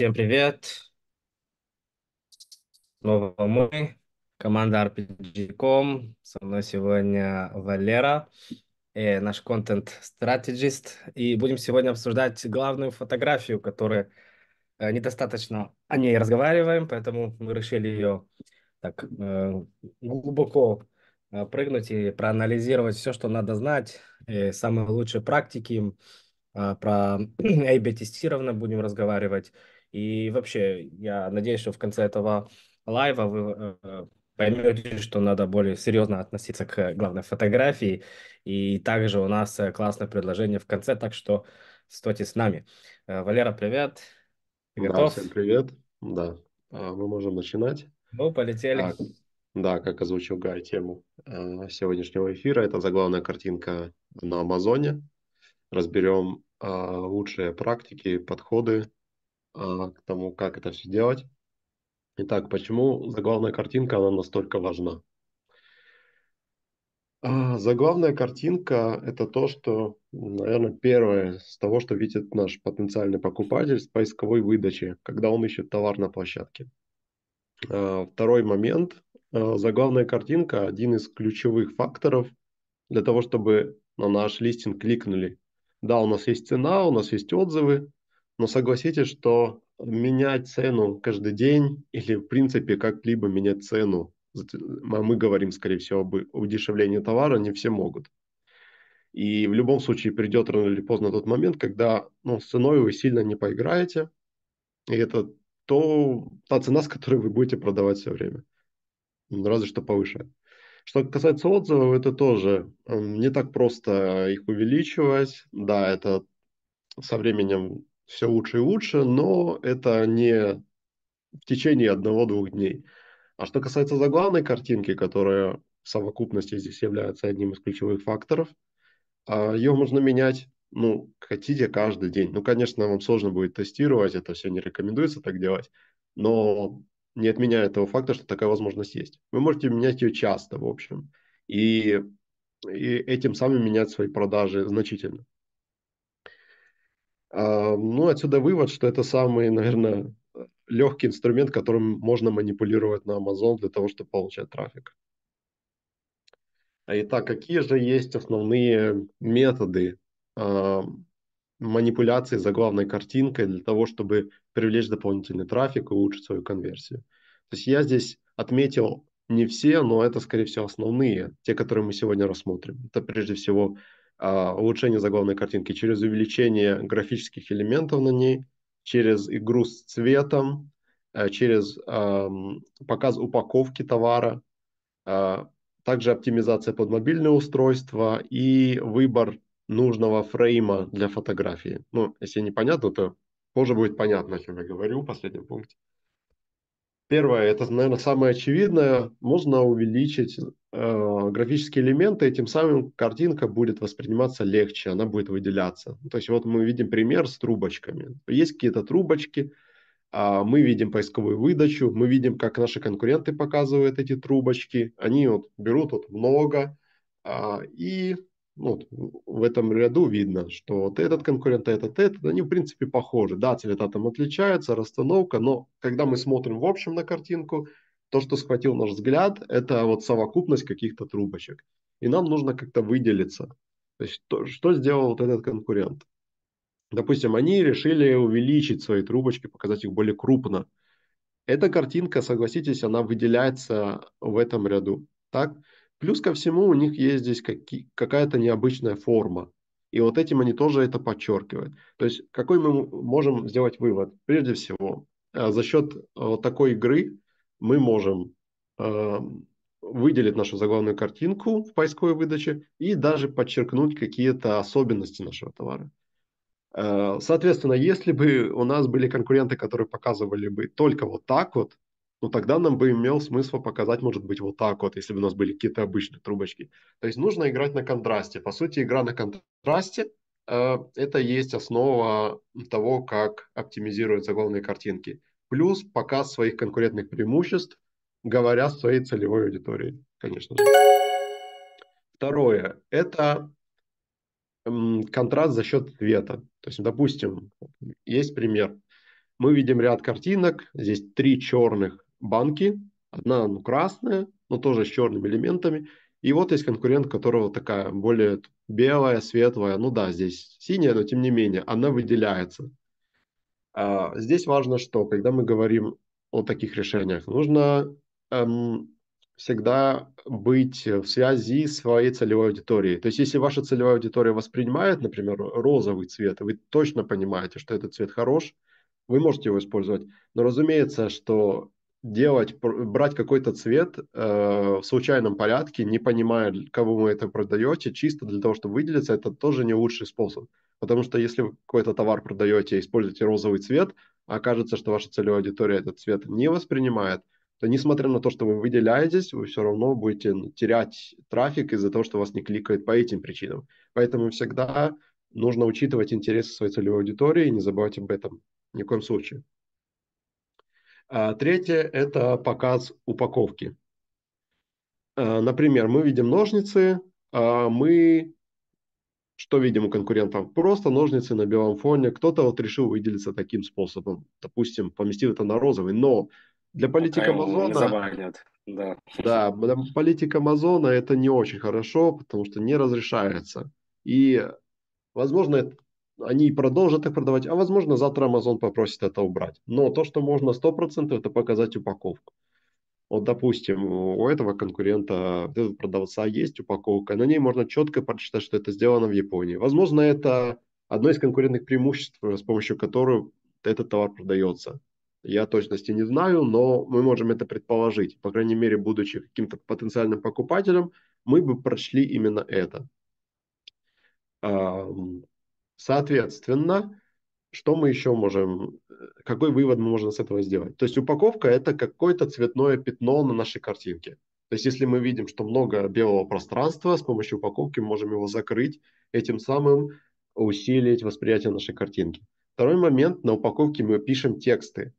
Всем привет! Снова мы, команда RPG.com. Со мной сегодня Валера, э, наш контент-стратегист. И будем сегодня обсуждать главную фотографию, которая э, недостаточно о ней разговариваем, поэтому мы решили ее так э, глубоко э, прыгнуть и проанализировать все, что надо знать, э, самые лучшие практики, э, про A-B-тестирование будем разговаривать. И вообще, я надеюсь, что в конце этого лайва вы э, поймете, что надо более серьезно относиться к главной фотографии. И также у нас э, классное предложение в конце, так что стойте с нами. Э, Валера, привет. Ты да, готов? всем привет. Да, а, мы можем начинать. Ну, полетели. А, да, как озвучил Гай тему а, сегодняшнего эфира, это заглавная картинка на Амазоне. Разберем а, лучшие практики, подходы а, к тому, как это все делать. Итак, почему заглавная картинка она настолько важна? А, заглавная картинка – это то, что, наверное, первое с того, что видит наш потенциальный покупатель с поисковой выдачи, когда он ищет товар на площадке. А, второй момент – заглавная картинка – один из ключевых факторов для того, чтобы на наш листинг кликнули. Да, у нас есть цена, у нас есть отзывы, но согласитесь, что менять цену каждый день или, в принципе, как-либо менять цену, мы говорим, скорее всего, об удешевлении товара, не все могут. И в любом случае придет рано или поздно тот момент, когда ну, с ценой вы сильно не поиграете, и это то, та цена, с которой вы будете продавать все время. Разве что повышать. Что касается отзывов, это тоже не так просто их увеличивать. Да, это со временем все лучше и лучше, но это не в течение одного-двух дней. А что касается заглавной картинки, которая в совокупности здесь является одним из ключевых факторов, а, ее можно менять, ну, хотите каждый день. Ну, конечно, вам сложно будет тестировать, это все не рекомендуется так делать, но не отменяет того факта, что такая возможность есть. Вы можете менять ее часто, в общем, и, и этим самым менять свои продажи значительно. А, ну, отсюда вывод, что это самый, наверное, легкий инструмент, которым можно манипулировать на Amazon для того, чтобы получать трафик. Итак, какие же есть основные методы э, манипуляции заглавной картинкой для того, чтобы привлечь дополнительный трафик и улучшить свою конверсию? То есть я здесь отметил не все, но это, скорее всего, основные, те, которые мы сегодня рассмотрим. Это прежде всего улучшение заглавной картинки через увеличение графических элементов на ней, через игру с цветом, э, через показ упаковки товара, а, также оптимизация под мобильное устройство и выбор нужного фрейма для фотографии. Ну, если непонятно, то позже будет понятно, о чем я говорю в последнем пункте. Первое, это, наверное, самое очевидное, можно увеличить э, графические элементы, и тем самым картинка будет восприниматься легче, она будет выделяться. То есть вот мы видим пример с трубочками. Есть какие-то трубочки, э, мы видим поисковую выдачу, мы видим, как наши конкуренты показывают эти трубочки, они вот берут вот много, э, и ну, в этом ряду видно, что вот этот конкурент, этот, этот, они в принципе похожи. Да, цвета там отличаются, расстановка, но когда мы смотрим в общем на картинку, то, что схватил наш взгляд, это вот совокупность каких-то трубочек. И нам нужно как-то выделиться. То есть что, что сделал вот этот конкурент? Допустим, они решили увеличить свои трубочки, показать их более крупно. Эта картинка, согласитесь, она выделяется в этом ряду. Так? Плюс ко всему у них есть здесь какая-то необычная форма. И вот этим они тоже это подчеркивают. То есть какой мы можем сделать вывод? Прежде всего, э, за счет вот такой игры мы можем э, выделить нашу заглавную картинку в поисковой выдаче и даже подчеркнуть какие-то особенности нашего товара. Э, соответственно, если бы у нас были конкуренты, которые показывали бы только вот так вот, ну тогда нам бы имел смысл показать, может быть, вот так вот, если бы у нас были какие-то обычные трубочки. То есть нужно играть на контрасте. По сути, игра на контрасте э, это есть основа того, как оптимизировать заглавные картинки. Плюс показ своих конкурентных преимуществ, говоря своей целевой аудитории, конечно же. Второе – это контраст за счет цвета. То есть, допустим, есть пример – мы видим ряд картинок. Здесь три черных банки. Одна ну, красная, но тоже с черными элементами. И вот есть конкурент, которого такая более белая, светлая. Ну да, здесь синяя, но тем не менее, она выделяется. А, здесь важно, что когда мы говорим о таких решениях, нужно эм, всегда быть в связи с своей целевой аудиторией. То есть, если ваша целевая аудитория воспринимает, например, розовый цвет, вы точно понимаете, что этот цвет хорош, вы можете его использовать. Но разумеется, что делать, брать какой-то цвет э, в случайном порядке, не понимая, кого вы это продаете, чисто для того, чтобы выделиться, это тоже не лучший способ. Потому что если вы какой-то товар продаете используете розовый цвет, а окажется, что ваша целевая аудитория этот цвет не воспринимает, то несмотря на то, что вы выделяетесь, вы все равно будете терять трафик из-за того, что вас не кликают по этим причинам. Поэтому всегда нужно учитывать интересы своей целевой аудитории и не забывать об этом ни в коем случае. А, третье – это показ упаковки. А, например, мы видим ножницы, а мы что видим у конкурентов? Просто ножницы на белом фоне. Кто-то вот решил выделиться таким способом. Допустим, поместил это на розовый. Но для политик Амазона... Да. да, для политик Амазона это не очень хорошо, потому что не разрешается. И, возможно, они продолжат их продавать, а возможно, завтра Amazon попросит это убрать. Но то, что можно 100%, это показать упаковку. Вот, допустим, у этого конкурента, у этого продавца есть упаковка, на ней можно четко прочитать, что это сделано в Японии. Возможно, это одно из конкурентных преимуществ, с помощью которого этот товар продается. Я точности не знаю, но мы можем это предположить. По крайней мере, будучи каким-то потенциальным покупателем, мы бы прочли именно это. Соответственно, что мы еще можем, какой вывод мы можем с этого сделать? То есть упаковка это какое-то цветное пятно на нашей картинке. То есть если мы видим, что много белого пространства, с помощью упаковки мы можем его закрыть, этим самым усилить восприятие нашей картинки. Второй момент, на упаковке мы пишем тексты.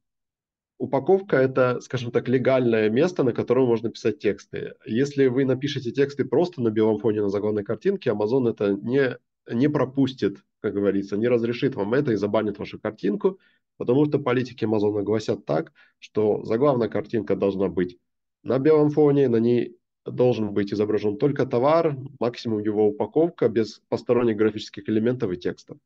Упаковка – это, скажем так, легальное место, на котором можно писать тексты. Если вы напишете тексты просто на белом фоне на заглавной картинке, Amazon это не, не пропустит, как говорится, не разрешит вам это и забанит вашу картинку, потому что политики Amazon гласят так, что заглавная картинка должна быть на белом фоне, на ней должен быть изображен только товар, максимум его упаковка, без посторонних графических элементов и текстов.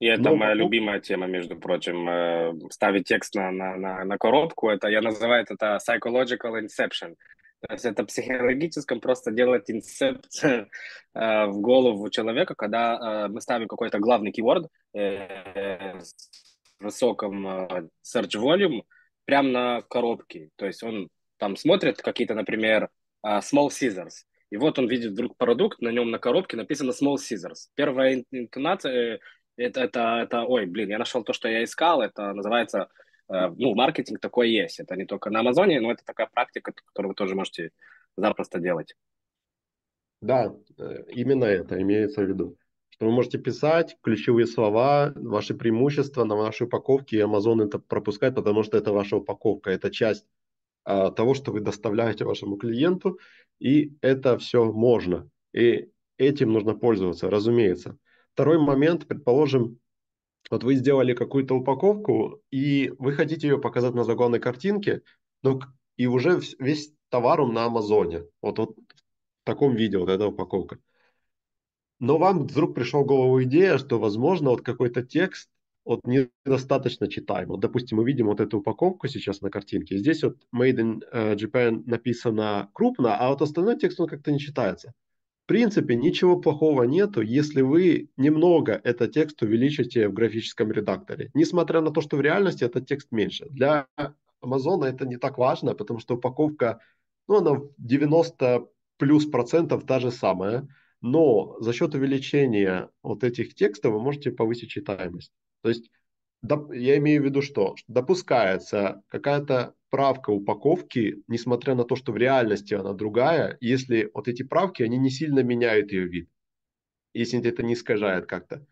И это Но... моя любимая тема, между прочим, э, ставить текст на, на, на, на коробку. Это я называю это psychological inception. То есть это психологическом просто делать инсепцию э, в голову человека, когда э, мы ставим какой-то главный keyword э, с высоким э, search volume прямо на коробке. То есть он там смотрит какие-то, например, э, small scissors. И вот он видит вдруг продукт, на нем на коробке написано small scissors. Первая интонация это, это, это, ой, блин, я нашел то, что я искал, это называется, э, ну, маркетинг такой есть, это не только на Амазоне, но это такая практика, которую вы тоже можете запросто делать. Да, э, именно это имеется в виду. Что вы можете писать ключевые слова, ваши преимущества на вашей упаковке, и Amazon это пропускает, потому что это ваша упаковка, это часть а, того, что вы доставляете вашему клиенту, и это все можно. И этим нужно пользоваться, разумеется. Второй момент, предположим, вот вы сделали какую-то упаковку, и вы хотите ее показать на заглавной картинке, но и уже весь товар на Амазоне. Вот, вот в таком виде вот эта упаковка. Но вам вдруг пришла в голову идея, что, возможно, вот какой-то текст вот недостаточно читаем. Вот, допустим, мы видим вот эту упаковку сейчас на картинке. Здесь вот Made in э, Japan написано крупно, а вот остальной текст он как-то не читается. Принципе, ничего плохого нету, если вы немного этот текст увеличите в графическом редакторе. Несмотря на то, что в реальности этот текст меньше. Для Амазона это не так важно, потому что упаковка, ну, она 90 плюс процентов та же самая. Но за счет увеличения вот этих текстов вы можете повысить читаемость. То есть я имею в виду что? Допускается какая-то правка упаковки, несмотря на то, что в реальности она другая, если вот эти правки, они не сильно меняют ее вид, если это не искажает как-то.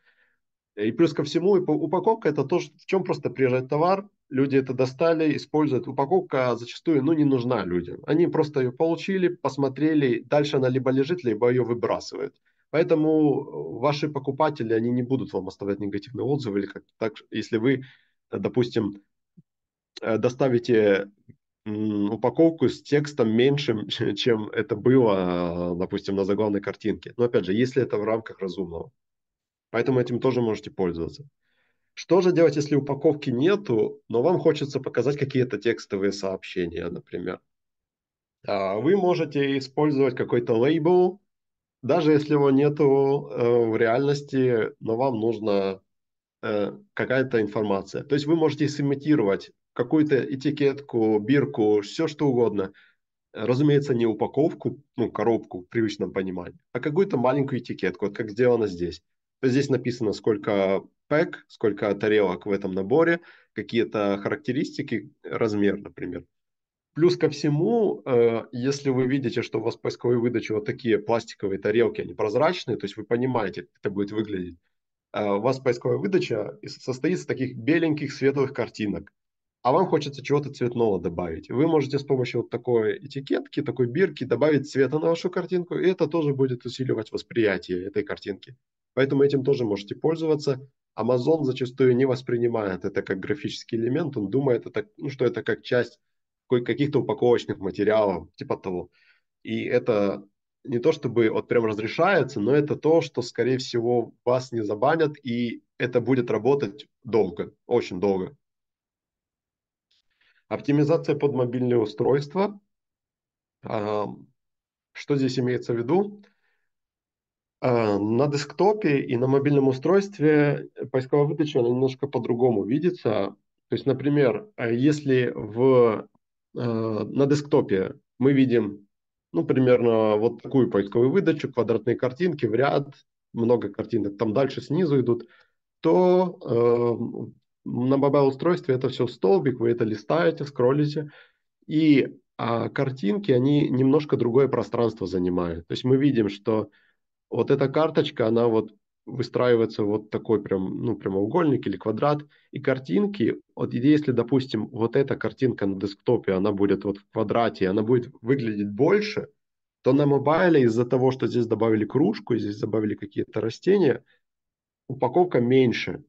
И плюс ко всему, упаковка это то, в чем просто приезжает товар, люди это достали, используют. Упаковка зачастую ну, не нужна людям. Они просто ее получили, посмотрели, дальше она либо лежит, либо ее выбрасывают. Поэтому ваши покупатели, они не будут вам оставлять негативные отзывы, или как так, если вы допустим, э, доставите упаковку с текстом меньшим, чем это было, допустим, на заглавной картинке. Но опять же, если это в рамках разумного. Поэтому этим тоже можете пользоваться. Что же делать, если упаковки нету, но вам хочется показать какие-то текстовые сообщения, например? А, вы можете использовать какой-то лейбл, даже если его нету э, в реальности, но вам нужна э, какая-то информация. То есть вы можете сымитировать какую-то этикетку, бирку, все что угодно. Разумеется, не упаковку, ну, коробку в привычном понимании, а какую-то маленькую этикетку, вот как сделано здесь. То есть здесь написано, сколько пэк, сколько тарелок в этом наборе, какие-то характеристики, размер, например. Плюс ко всему, э, если вы видите, что у вас поисковой выдачи вот такие пластиковые тарелки, они прозрачные, то есть вы понимаете, как это будет выглядеть, э, у вас поисковая выдача состоит из таких беленьких светлых картинок, а вам хочется чего-то цветного добавить. Вы можете с помощью вот такой этикетки, такой бирки добавить цвета на вашу картинку, и это тоже будет усиливать восприятие этой картинки. Поэтому этим тоже можете пользоваться. Amazon зачастую не воспринимает это как графический элемент, он думает, это, ну, что это как часть каких-то упаковочных материалов, типа того. И это не то чтобы вот прям разрешается, но это то, что, скорее всего, вас не забанят, и это будет работать долго, очень долго. Оптимизация под мобильные устройства. Что здесь имеется в виду? А, на десктопе и на мобильном устройстве поисковая выдача немножко по-другому видится. То есть, например, а если в, а, на десктопе мы видим ну, примерно вот такую поисковую выдачу, квадратные картинки в ряд, много картинок там дальше снизу идут, то э, на мобайл-устройстве это все столбик, вы это листаете, скроллите, и э, картинки, они немножко другое пространство занимают. То есть мы видим, что вот эта карточка, она вот выстраивается вот такой прям, ну, прямоугольник или квадрат, и картинки, вот если, допустим, вот эта картинка на десктопе, она будет вот в квадрате, она будет выглядеть больше, то на мобайле из-за того, что здесь добавили кружку, здесь добавили какие-то растения, упаковка меньше.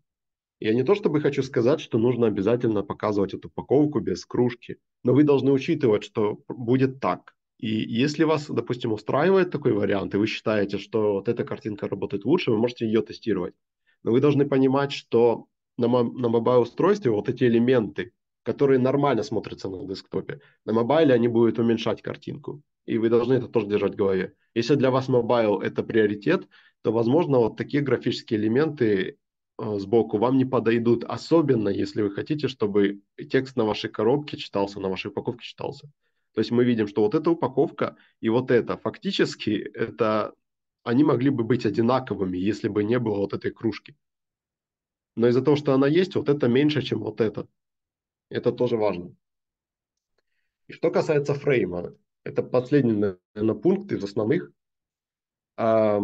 Я не то чтобы хочу сказать, что нужно обязательно показывать эту упаковку без кружки, но вы должны учитывать, что будет так. И если вас, допустим, устраивает такой вариант, и вы считаете, что вот эта картинка работает лучше, вы можете ее тестировать. Но вы должны понимать, что на, на mobile-устройстве вот эти элементы, которые нормально смотрятся на десктопе, на mobile е они будут уменьшать картинку. И вы должны это тоже держать в голове. Если для вас mobile это приоритет, то, возможно, вот такие графические элементы э, сбоку вам не подойдут, особенно если вы хотите, чтобы текст на вашей коробке читался, на вашей упаковке читался. То есть мы видим, что вот эта упаковка и вот это, фактически, это они могли бы быть одинаковыми, если бы не было вот этой кружки. Но из-за того, что она есть, вот это меньше, чем вот это. Это тоже важно. И что касается фрейма, это последний, наверное, пункт из основных. На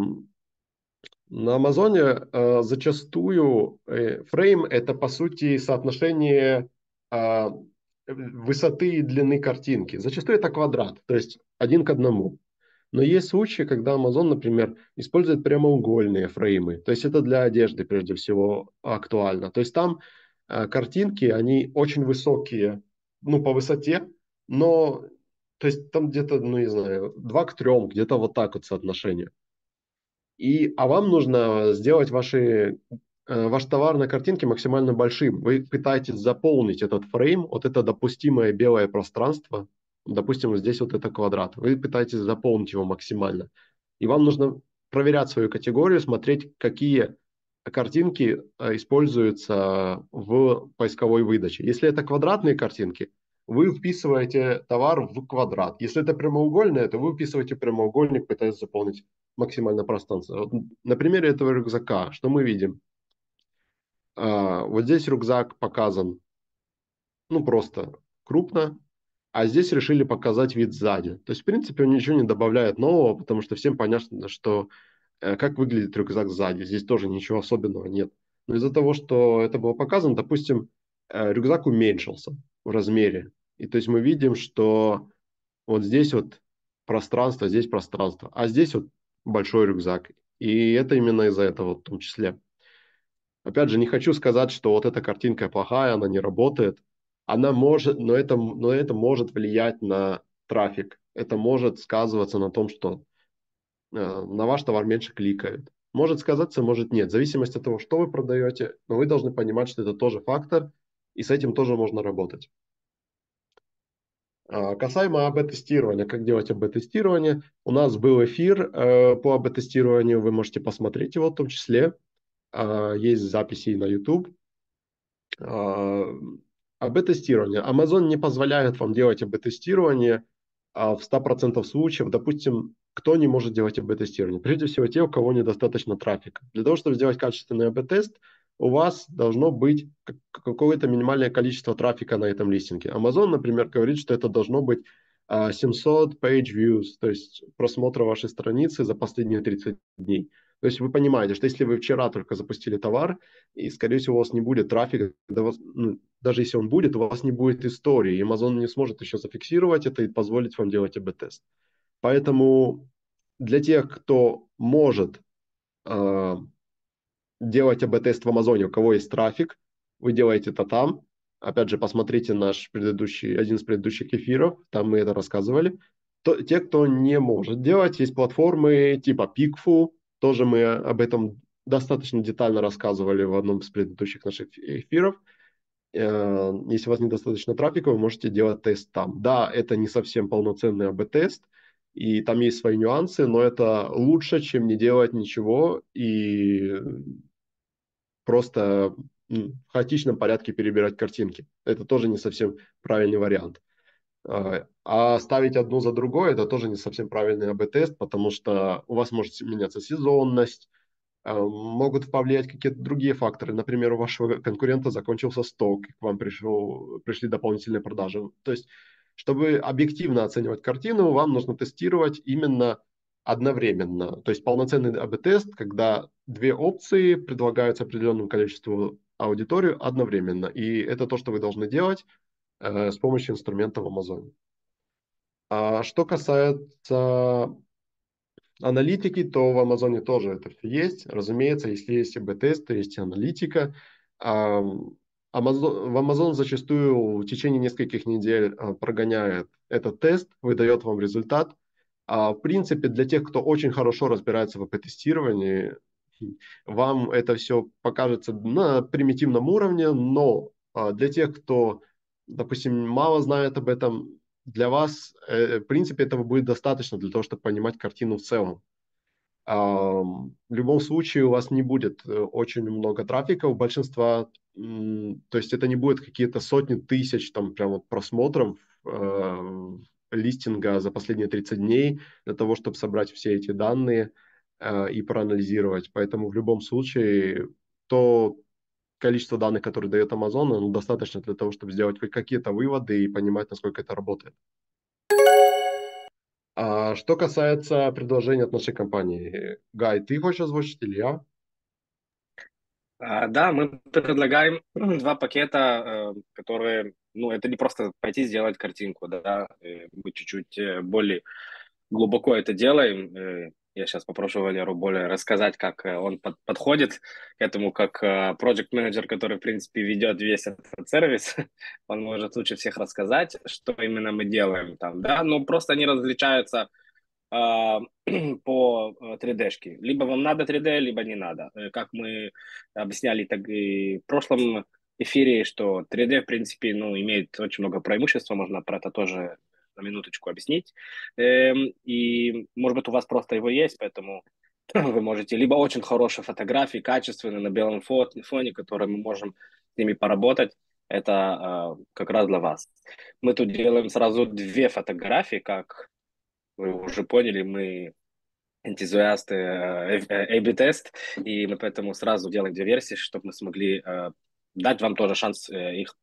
Амазоне э, зачастую э, фрейм это по сути соотношение а, высоты и длины картинки. Зачастую это квадрат, то есть один к одному. Но есть случаи, когда Amazon, например, использует прямоугольные фреймы. То есть это для одежды прежде всего актуально. То есть там э, картинки, они очень высокие, ну, по высоте, но то есть там где-то, ну, не знаю, 2 к 3, где-то вот так вот соотношение. И, а вам нужно сделать ваши ваш товар на картинке максимально большим. Вы пытаетесь заполнить этот фрейм, вот это допустимое белое пространство, допустим, здесь вот это квадрат, вы пытаетесь заполнить его максимально. И вам нужно проверять свою категорию, смотреть, какие картинки э, используются в поисковой выдаче. Если это квадратные картинки, вы вписываете товар в квадрат. Если это прямоугольное, то вы вписываете прямоугольник, пытаясь заполнить максимально пространство. Вот на примере этого рюкзака, что мы видим? А, вот здесь рюкзак показан, ну, просто крупно, а здесь решили показать вид сзади. То есть, в принципе, он ничего не добавляет нового, потому что всем понятно, что э, как выглядит рюкзак сзади. Здесь тоже ничего особенного нет. Но из-за того, что это было показано, допустим, э, рюкзак уменьшился в размере. И то есть мы видим, что вот здесь вот пространство, здесь пространство, а здесь вот большой рюкзак. И это именно из-за этого в том числе. Опять же, не хочу сказать, что вот эта картинка плохая, она не работает. Она может, но это, но это может влиять на трафик. Это может сказываться на том, что э, на ваш товар меньше кликают. Может сказаться, может нет. В зависимости от того, что вы продаете, но вы должны понимать, что это тоже фактор, и с этим тоже можно работать. А, касаемо АБ-тестирования, как делать АБ-тестирование, у нас был эфир э, по АБ-тестированию, вы можете посмотреть его в том числе. Э, есть записи на YouTube. Э, АБ-тестирование. Amazon не позволяет вам делать АБ-тестирование а в 100% случаев. Допустим, кто не может делать АБ-тестирование? Прежде всего, те, у кого недостаточно трафика. Для того, чтобы сделать качественный АБ-тест, у вас должно быть какое-то минимальное количество трафика на этом листинге. Amazon, например, говорит, что это должно быть 700 а, page views, то есть просмотра вашей страницы за последние 30 дней. То есть вы понимаете, что если вы вчера только запустили товар, и, скорее всего, у вас не будет трафика, ну, даже если он будет, у вас не будет истории, и Amazon не сможет еще зафиксировать это и позволить вам делать АБ-тест. Поэтому для тех, кто может а, делать АБ-тест в Амазоне, у кого есть трафик, вы делаете это там. Опять же, посмотрите наш предыдущий, один из предыдущих эфиров, там мы это рассказывали. То, те, кто не может делать, есть платформы типа Pigfu, тоже мы об этом достаточно детально рассказывали в одном из предыдущих наших эфиров. Э, если у вас недостаточно трафика, вы можете делать тест там. Да, это не совсем полноценный АБ-тест, и там есть свои нюансы, но это лучше, чем не делать ничего и просто в хаотичном порядке перебирать картинки. Это тоже не совсем правильный вариант. А, а ставить одну за другой, это тоже не совсем правильный АБ-тест, потому что у вас может меняться сезонность, а, могут повлиять какие-то другие факторы. Например, у вашего конкурента закончился сток, к вам пришел, пришли дополнительные продажи. То есть, чтобы объективно оценивать картину, вам нужно тестировать именно одновременно. То есть полноценный АБ-тест, когда две опции предлагаются определенному количеству аудиторию одновременно. И это то, что вы должны делать э, с помощью инструмента в Amazon. А что касается аналитики, то в Амазоне тоже это все есть. Разумеется, если есть АБ-тест, то есть аналитика. А, Amazon, в Amazon зачастую в течение нескольких недель а, прогоняет этот тест, выдает вам результат – а, в принципе, для тех, кто очень хорошо разбирается в АП-тестировании, вам это все покажется на примитивном уровне, но а, для тех, кто, допустим, мало знает об этом, для вас, э, в принципе, этого будет достаточно для того, чтобы понимать картину в целом. В любом случае у вас не будет э, очень много трафика, у большинства, то есть это не будет какие-то сотни тысяч там прям вот просмотров э, листинга за последние 30 дней для того, чтобы собрать все эти данные и проанализировать. Поэтому в любом случае то количество данных, которые дает Amazon, оно достаточно для того, чтобы сделать какие-то выводы и понимать, насколько это работает. А что касается предложения от нашей компании, Гай, ты хочешь озвучить или я? А, да, мы предлагаем два пакета, э, которые, ну, это не просто пойти сделать картинку, да, мы чуть-чуть э, более глубоко это делаем. Э, я сейчас попрошу Валеру более рассказать, как он под, подходит к этому, как проект менеджер который, в принципе, ведет весь этот сервис. Он может лучше всех рассказать, что именно мы делаем там, да, но просто они различаются а, по 3D-шке. Э, либо вам надо 3D, либо не надо. Э, как мы объясняли так и в прошлом эфире, что 3D, в принципе, ну, имеет очень много преимуществ, можно про это тоже на минуточку объяснить. Эм, и, может быть, у вас просто его есть, поэтому вы можете либо очень хорошие фотографии, качественные, на белом фоне, которые мы можем с ними поработать, это э, как раз для вас. Мы тут делаем сразу две фотографии, как вы уже поняли, мы энтузиасты A-B-тест, э, и мы поэтому сразу делаем две версии, чтобы мы смогли э, дать вам тоже шанс э, их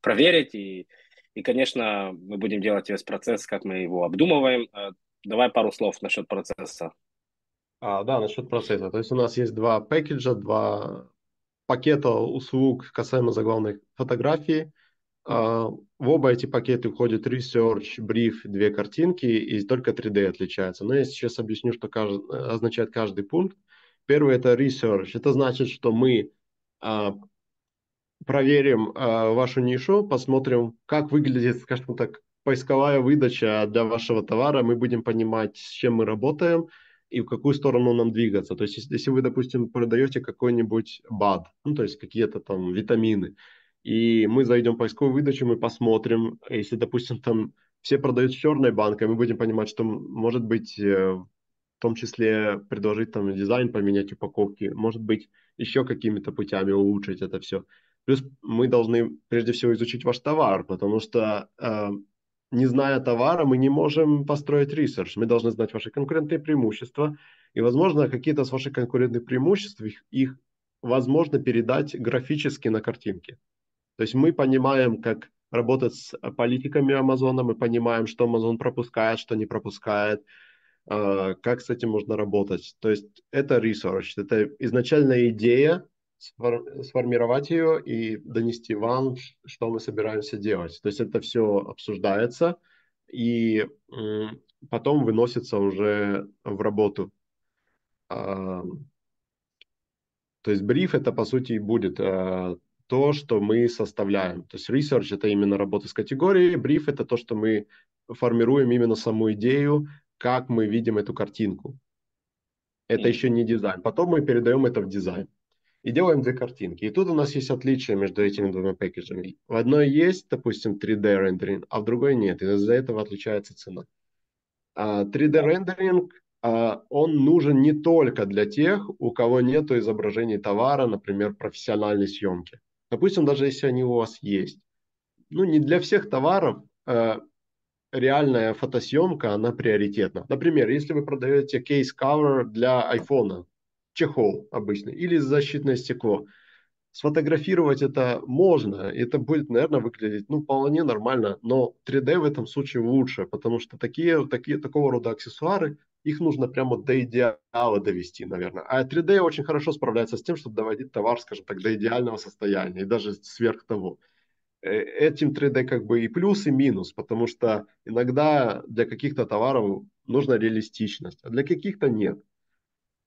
проверить. И, и, конечно, мы будем делать весь процесс, как мы его обдумываем. Давай пару слов насчет процесса. А, да, насчет процесса. То есть у нас есть два пэкэджа, два пакета услуг касаемо заглавной фотографии – а, в оба эти пакеты входит research, brief, две картинки, и только 3D отличается. Но я сейчас объясню, что кажд... означает каждый пункт. Первый – это research. Это значит, что мы проверим а, вашу нишу, посмотрим, как выглядит, скажем так, поисковая выдача для вашего товара. Мы будем понимать, с чем мы работаем и в какую сторону нам двигаться. То есть, если, если вы, допустим, продаете какой-нибудь БАД, ну, то есть какие-то там витамины, и мы зайдем в поисковую выдачу, мы посмотрим, если, допустим, там все продают с черной банкой, мы будем понимать, что, может быть, э, в том числе предложить там дизайн, поменять упаковки, может быть, еще какими-то путями улучшить это все. Плюс мы должны прежде всего изучить ваш товар, потому что э, не зная товара, мы не можем построить research. Мы должны знать ваши конкурентные преимущества. И, возможно, какие-то с ваших конкурентных преимуществ, их, их возможно передать графически на картинке. То есть мы понимаем, как работать с политиками Амазона, мы понимаем, что Амазон пропускает, что не пропускает, э, как с этим можно работать. То есть это research, это изначальная идея, сформировать ее и донести вам, что мы собираемся делать. То есть это все обсуждается и потом выносится уже в работу. А, то есть бриф это по сути и будет а, то, что мы составляем. То есть research это именно работа с категорией, бриф это то, что мы формируем именно саму идею, как мы видим эту картинку. Это еще не дизайн. Потом мы передаем это в дизайн и делаем две картинки. И тут у нас есть отличие между этими двумя package ами. В одной есть, допустим, 3D рендеринг, а в другой нет. Из-за этого отличается цена. 3D а, рендеринг, а, он нужен не только для тех, у кого нет изображений товара, например, профессиональной съемки. Допустим, даже если они у вас есть. Ну, не для всех товаров а, реальная фотосъемка, она приоритетна. Например, если вы продаете case cover для iPhone, чехол обычный или защитное стекло. Сфотографировать это можно, это будет, наверное, выглядеть ну, вполне нормально, но 3D в этом случае лучше, потому что такие, такие, такого рода аксессуары, их нужно прямо до идеала довести, наверное. А 3D очень хорошо справляется с тем, чтобы доводить товар, скажем так, до идеального состояния и даже сверх того. Э, этим 3D как бы и плюс, и минус, потому что иногда для каких-то товаров нужна реалистичность, а для каких-то нет.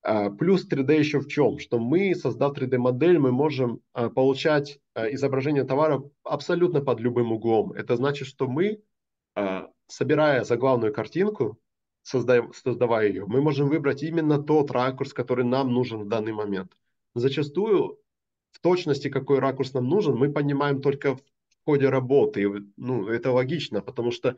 А, плюс 3D еще в чем? Что мы, создав 3D-модель, мы можем а, получать а, изображение товара абсолютно под любым углом. Это значит, что мы, собирая заглавную картинку, создавая ее, мы можем выбрать именно тот ракурс, который нам нужен в данный момент. Зачастую в точности, какой ракурс нам нужен, мы понимаем только в ходе работы. Ну, это логично, потому что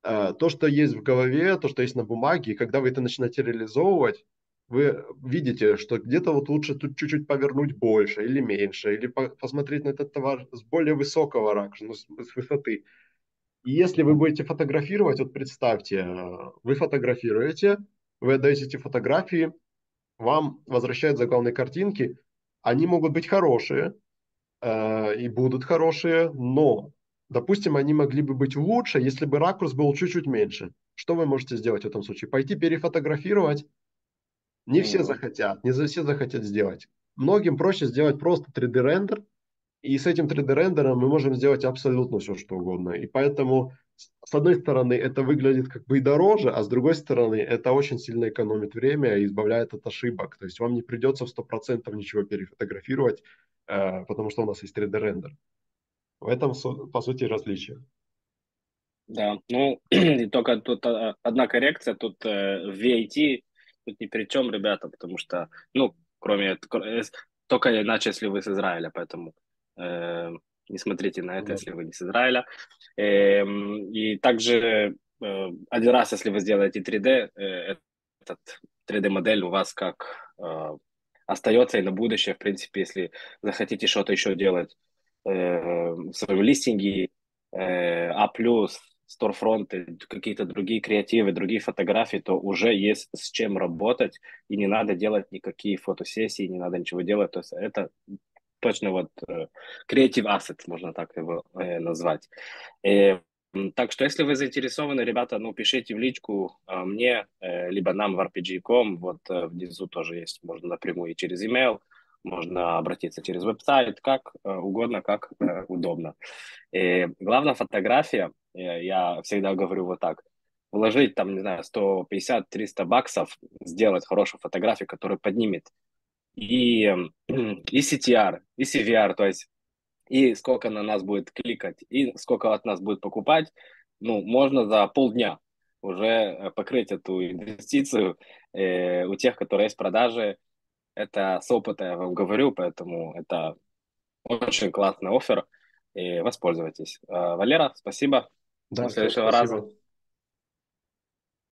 то, что есть в голове, то, что есть на бумаге, и когда вы это начинаете реализовывать, вы видите, что где-то вот лучше тут чуть-чуть повернуть больше или меньше, или по посмотреть на этот товар с более высокого ракурса, ну, с, с высоты. И если вы будете фотографировать, вот представьте, вы фотографируете, вы отдаете эти фотографии, вам возвращают заглавные картинки, они могут быть хорошие э, и будут хорошие, но, допустим, они могли бы быть лучше, если бы ракурс был чуть-чуть меньше. Что вы можете сделать в этом случае? Пойти перефотографировать, не все захотят, не все захотят сделать. Многим проще сделать просто 3D-рендер, и с этим 3D-рендером мы можем сделать абсолютно все, что угодно. И поэтому, с одной стороны, это выглядит как бы и дороже, а с другой стороны, это очень сильно экономит время и избавляет от ошибок. То есть вам не придется в 100% ничего перефотографировать, э, потому что у нас есть 3D-рендер. В этом, по сути, различие. Да, ну, только тут а, одна коррекция. Тут э, в VIT тут ни при чем, ребята, потому что, ну, кроме, э, только иначе, если вы с Израиля, поэтому э, не смотрите на это, если вы не с Израиля. Э, и также э, один раз, если вы сделаете 3D, э, этот 3D-модель у вас как э, остается и на будущее, в принципе, если захотите что-то еще делать э, в своем листинге, э, А+, сторфронты, какие-то другие креативы, другие фотографии, то уже есть с чем работать, и не надо делать никакие фотосессии, не надо ничего делать. То есть это точно вот э, creative asset, можно так его э, назвать. И, э, так что если вы заинтересованы, ребята, ну, пишите в личку э, мне, э, либо нам в RPG.com, вот э, внизу тоже есть, можно напрямую и через email, можно обратиться через веб-сайт, как э, угодно, как э, удобно. И главная фотография, я всегда говорю вот так, вложить там, не знаю, 150-300 баксов, сделать хорошую фотографию, которая поднимет и, и CTR, и CVR, то есть и сколько на нас будет кликать, и сколько от нас будет покупать, ну, можно за полдня уже э, покрыть эту инвестицию э, у тех, которые есть продажи. Это с опыта я вам говорю, поэтому это очень классный офер, и воспользуйтесь. Э, Валера, спасибо. Да, До следующего спасибо. раза.